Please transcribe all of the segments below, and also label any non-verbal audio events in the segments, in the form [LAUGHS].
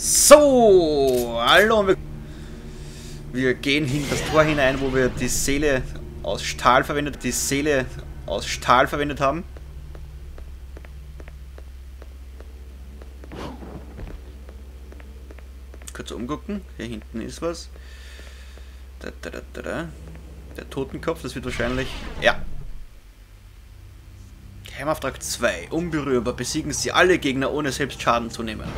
So, hallo wir, wir gehen in das Tor hinein, wo wir die Seele aus Stahl verwendet, die Seele aus Stahl verwendet haben. Kurz umgucken, hier hinten ist was. Da, da, da. Der Totenkopf, das wird wahrscheinlich... Ja. Geheimauftrag 2. Unberührbar. Besiegen Sie alle Gegner, ohne selbst Schaden zu nehmen.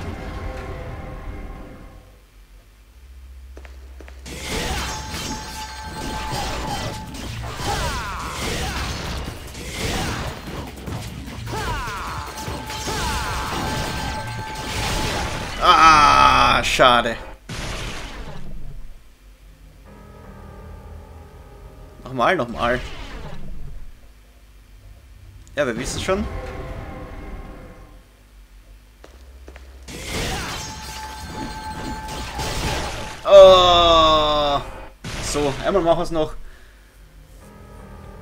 Schade. Nochmal, nochmal. Ja, wir wissen schon. Oh. So, einmal machen wir es noch.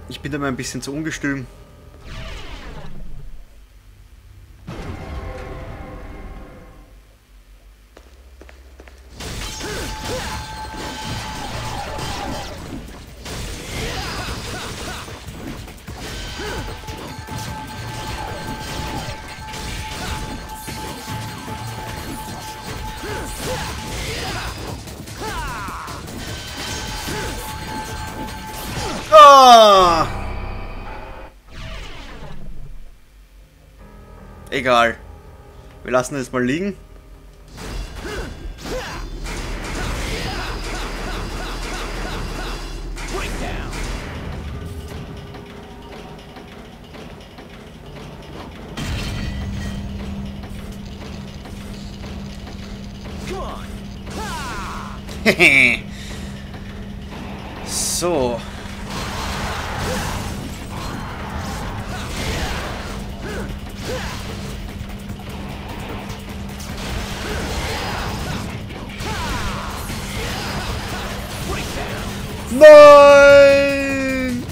Ich bin da mal ein bisschen zu ungestüm. Oh! Egal. Wir lassen es mal liegen. [LAUGHS] so. Nein!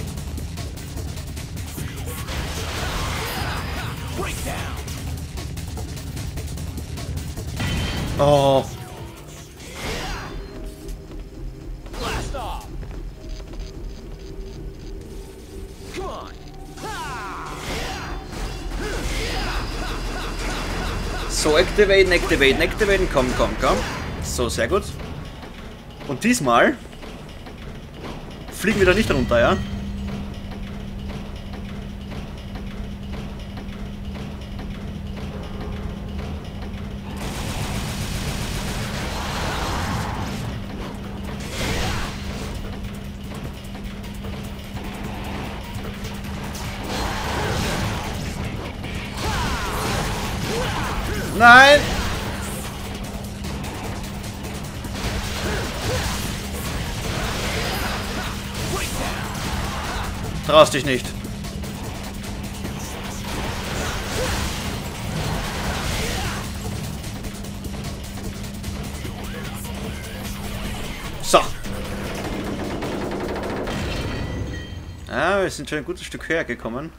Oh. So, activaten, activaten, activaten. Komm, komm, komm. So, sehr gut. Und diesmal fliegen wir da nicht runter, ja? Nein! Traust dich nicht. So. Ah, wir sind schon ein gutes Stück höher gekommen.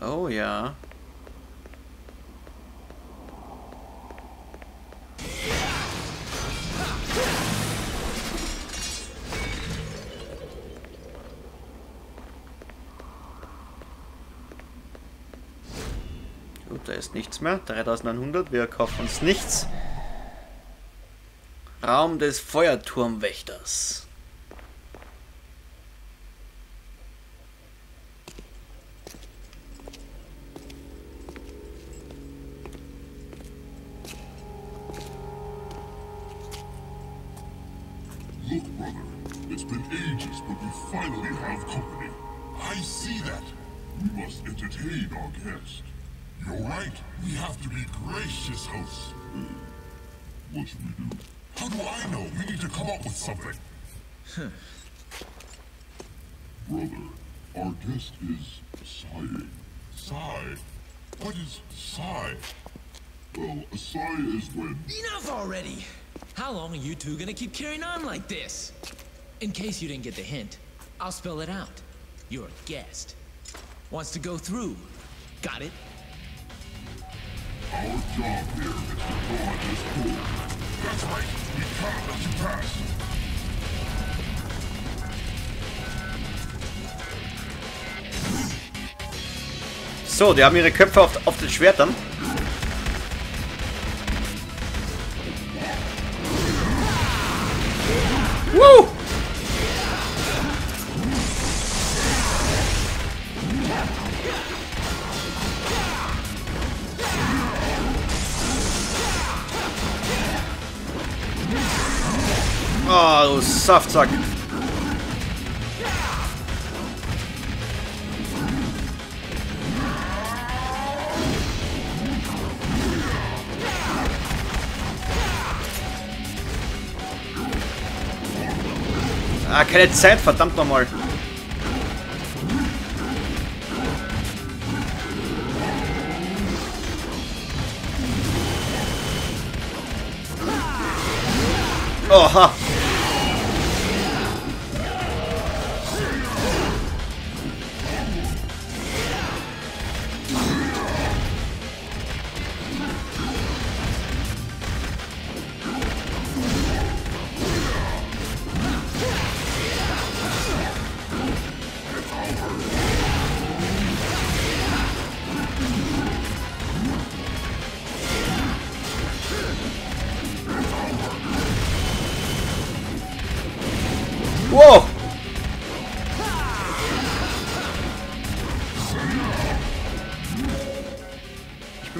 Oh ja. Gut, da ist nichts mehr. 3900, wir kaufen uns nichts. Raum des Feuerturmwächters. Look, brother, it's been ages, but we finally have company. I see that. We must entertain our guest. You're right. We have to be gracious hosts. Uh, what should we do? How do I know? We need to come up with something. brother, our guest is sighing. Sigh? What is sigh? Well, a sigh is when... Enough already! How long are you two gonna keep carrying on like this? In case you didn't get the hint, I'll spell it out. You're guest. Wants to go through. Got it? So, die haben ihre Köpfe auf, auf den Schwertern. Oh, du Saftsack. Ah, keine Zeit, verdammt nochmal. Wow.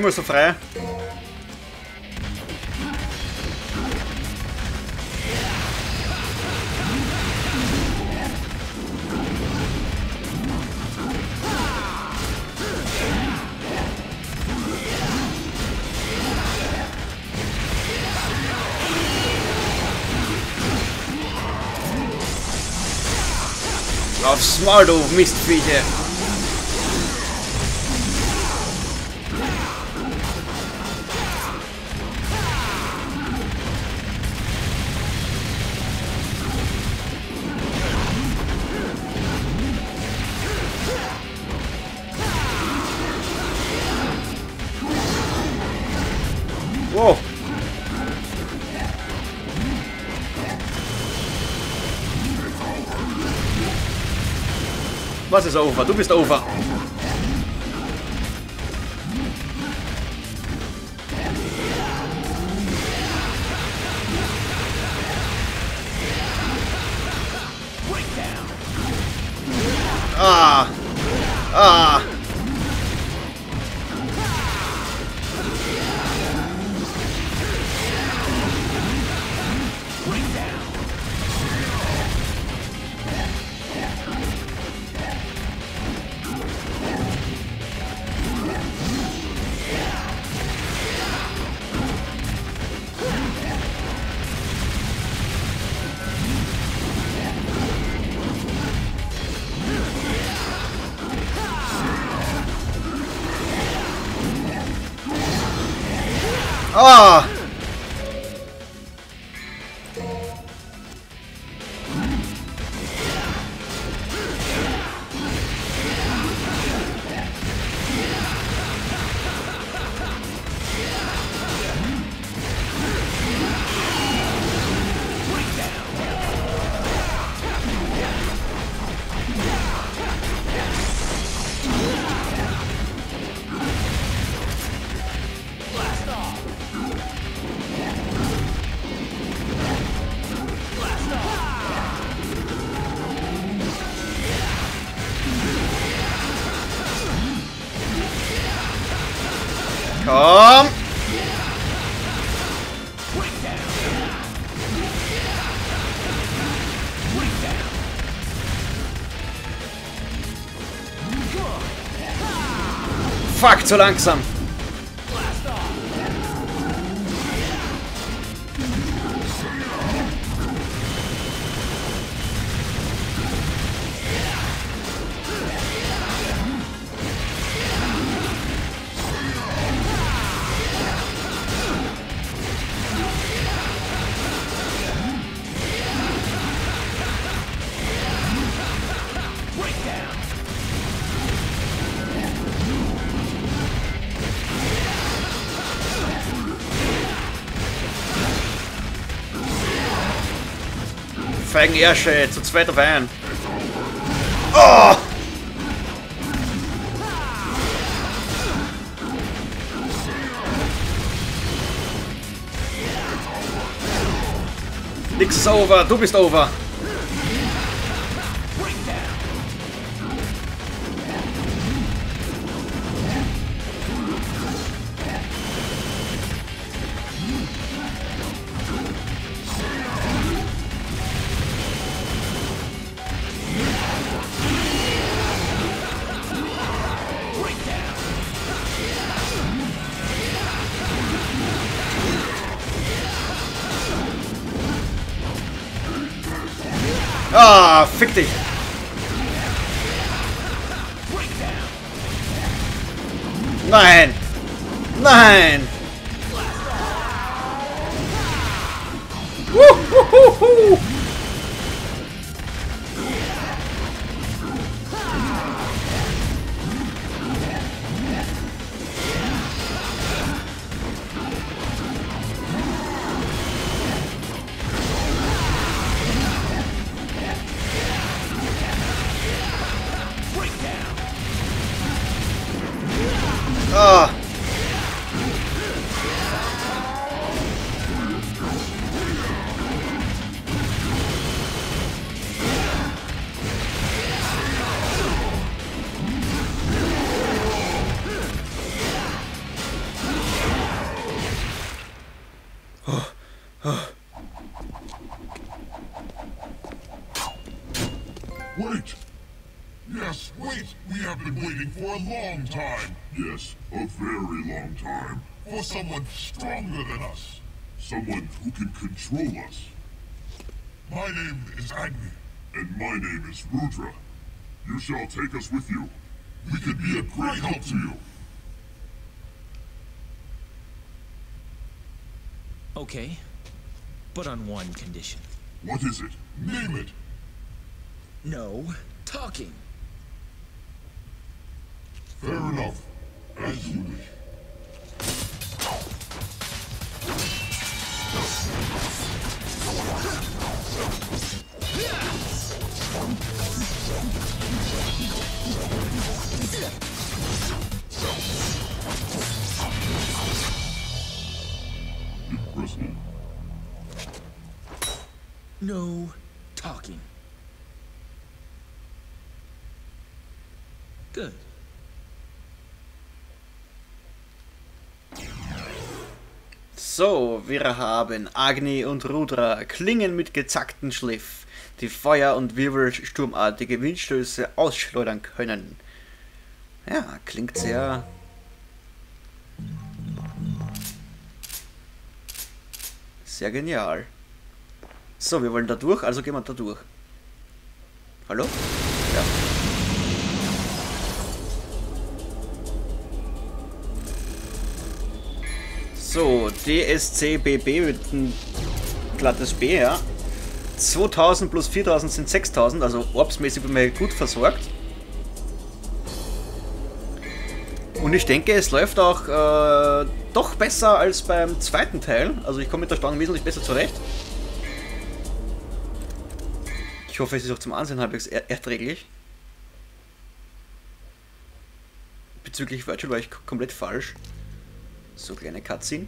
Bin mal so frei. Aufs Maul, du Mistviecher. Wow. Was ist over? Du bist over. Ah. Fuck, zu langsam. Feigen Ersche, zu zweit auf einen. Oh! Nix ist over, du bist over. Fick dich. Nein. Nein. Wuhuhuhu. Ah. Have been waiting for a long time! Yes, a very long time. For someone stronger than us. Someone who can control us. My name is Agni. And my name is Rudra. You shall take us with you. We can be a great help to you. Okay. But on one condition. What is it? Name it! No talking. Fair enough. As you wish. No talking. Good. So, wir haben Agni und Rudra, Klingen mit gezacktem Schliff, die Feuer- und Wirbelsturmartige Windstöße ausschleudern können. Ja, klingt sehr... Sehr genial. So, wir wollen da durch, also gehen wir da durch. Hallo? So, DSCBB mit ein glattes B, ja. 2000 plus 4000 sind 6000, also orbsmäßig bin ich gut versorgt. Und ich denke, es läuft auch äh, doch besser als beim zweiten Teil. Also ich komme mit der Stange wesentlich besser zurecht. Ich hoffe, es ist auch zum Ansehen halbwegs er erträglich. Bezüglich Virtual war ich komplett falsch. So, kleine Cutscene.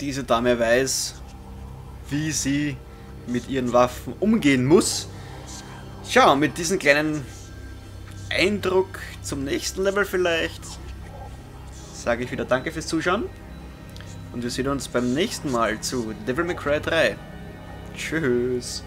Diese Dame weiß, wie sie mit ihren Waffen umgehen muss. Tja, mit diesem kleinen Eindruck zum nächsten Level vielleicht sage ich wieder Danke fürs Zuschauen und wir sehen uns beim nächsten Mal zu Devil May Cry 3. Tschüss.